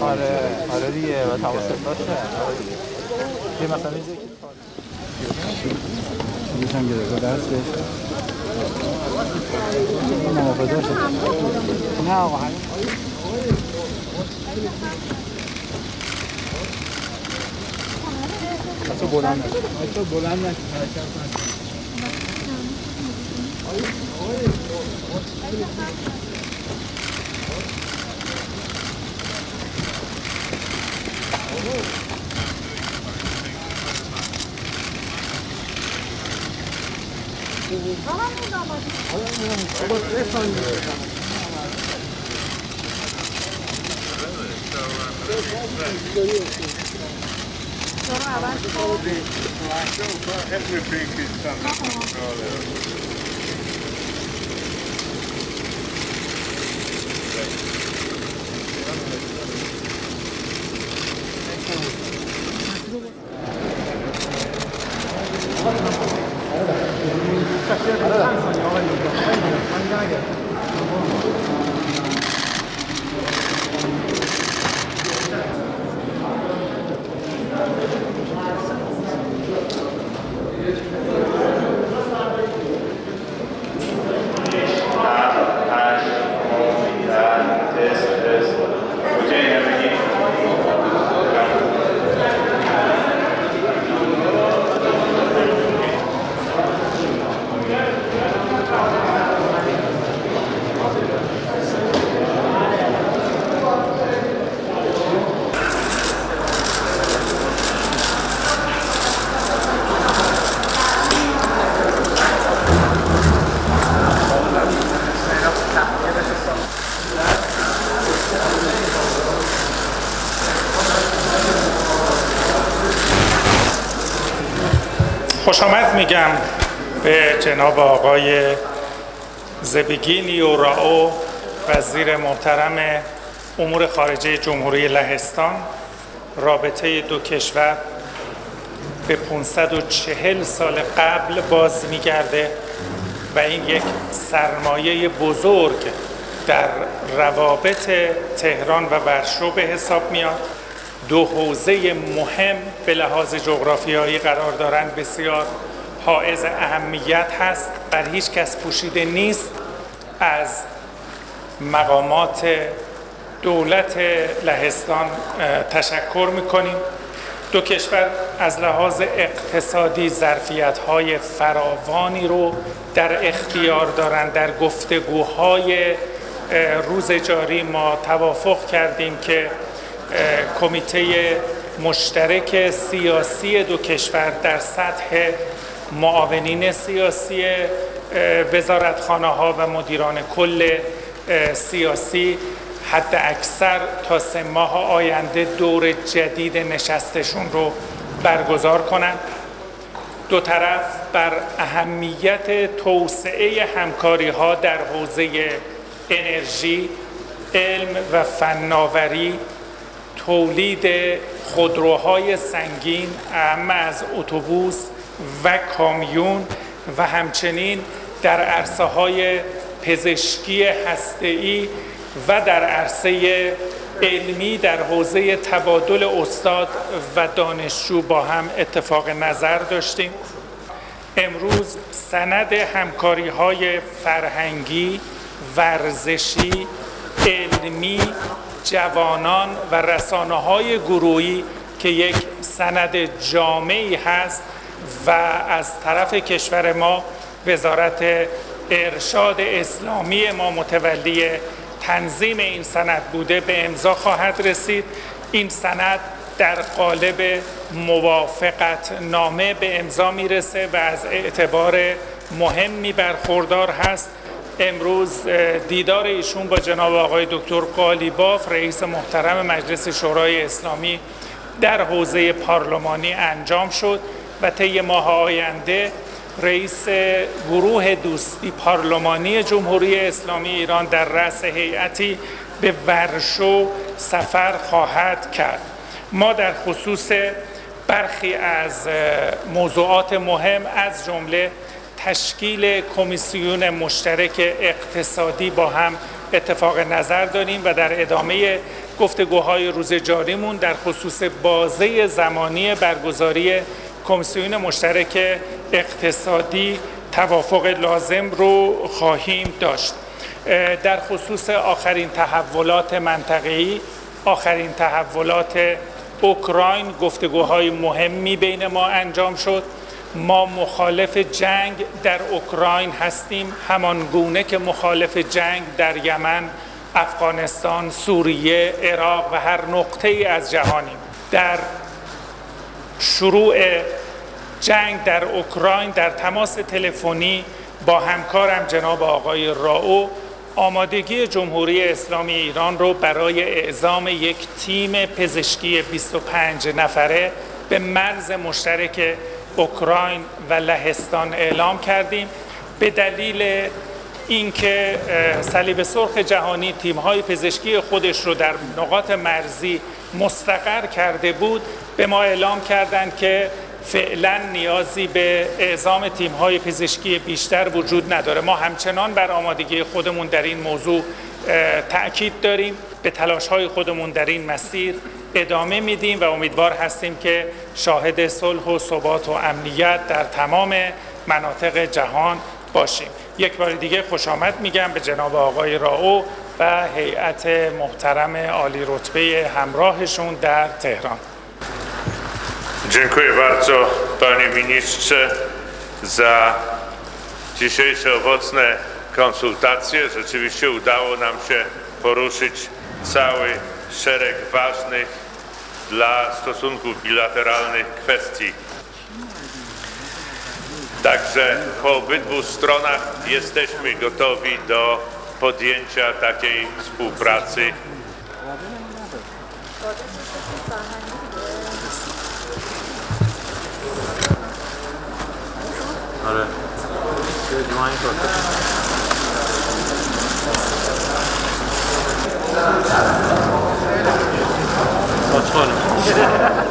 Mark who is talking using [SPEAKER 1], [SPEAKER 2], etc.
[SPEAKER 1] آره آره دیگه و تواصل باشه یه مثلا
[SPEAKER 2] یکم گرفت درس بهش محافظه شد نه آقا
[SPEAKER 1] تو بلند نشد تو بلند نشد abajo.
[SPEAKER 3] خوش آمد میگم به جناب آقای زبگینی و راو وزیر محترم امور خارجه جمهوری لهستان رابطه دو کشور به 540 سال قبل باز میگرده و این یک سرمایه بزرگ در روابط تهران و ورشو به حساب میاد. دو حوزه مهم به لحاظ جغرافیایی قرار دارند. بسیار حائز اهمیت هست. بر هیچ کس پوشیده نیست. از مقامات دولت لهستان تشکر می‌کنیم. دو کشور از لحاظ اقتصادی ظرفیت های فراوانی رو در اختیار دارند. در گفتگوهای روز جاری ما توافق کردیم که کمیته مشترک سیاسی دو کشور در سطح معاونین سیاسی وزارتخانه ها و مدیران کل سیاسی. حد اکثر تا سه ماه آینده دور جدید نشستشون رو برگزار کنند دو طرف بر اهمیت توسعه همکاری ها در حوزه انرژی علم و فناوری تولید خودروهای سنگین اما از اتوبوس و کامیون و همچنین در عرصه های پزشکی هسته‌ای و در عرصه علمی در حوزه تبادل استاد و دانشجو با هم اتفاق نظر داشتیم. امروز سند همکاری های فرهنگی ورزشی علمی جوانان و رسانه های گروهی که یک سند جامعی هست و از طرف کشور ما وزارت ارشاد اسلامی ما متولی تنظیم این سند بوده به امضا خواهد رسید. این سند در قالب موافقت نامه به امضا می‌رسه و از اعتبار مهمی برخوردار هست. امروز دیدار ایشون با جناب آقای دکتر قالیباف رئیس محترم مجلس شورای اسلامی در حوزه پارلمانی انجام شد و طی ماه آینده رئیس گروه دوستی پارلمانی جمهوری اسلامی ایران در رأس هیئتی به ورشو سفر خواهد کرد. ما در خصوص برخی از موضوعات مهم از جمله تشکیل کمیسیون مشترک اقتصادی با هم اتفاق نظر داریم و در ادامه گفتگوهای روز جاریمون در خصوص بازه زمانی برگزاری کمیسیون مشترک اقتصادی توافق لازم رو خواهیم داشت. در خصوص آخرین تحولات منطقه‌ای آخرین تحولات اوکراین گفتگوهای مهمی بین ما انجام شد. ما مخالف جنگ در اوکراین هستیم. همان گونه که مخالف جنگ در یمن افغانستان سوریه عراق و هر نقطه ای از جهانیم. در شروع جنگ در اوکراین در تماس تلفنی با همکارم جناب آقای راو آمادگی جمهوری اسلامی ایران رو برای اعزام یک تیم پزشکی 25 نفره به مرز مشترک اوکراین و لهستان اعلام کردیم. به دلیل اینکه صلیب سرخ جهانی تیم‌های پزشکی خودش رو در نقاط مرزی مستقر کرده بود به ما اعلام کردند که فعلا نیازی به اعزام تیم‌های پزشکی بیشتر وجود نداره. ما همچنان بر آمادگی خودمون در این موضوع تأکید داریم. به تلاش‌های خودمون در این مسیر ادامه میدیم و امیدوار هستیم که شاهد صلح و ثبات و امنیت در تمام مناطق جهان باشیم یک بار دیگه خوش آمد میگم به جناب آقای راو و هیئت محترم عالی رتبه همراهشون در تهران
[SPEAKER 4] Dziękuję bardzo panie ministrze za dzisiejsze owocne konsultacje. Rzeczywiście udało nam się poruszyć cały szereg ważnych dla stosunków bilateralnych kwestii. Także po obydwu stronach jesteśmy gotowi do podjęcia takiej współpracy.
[SPEAKER 1] 我错了。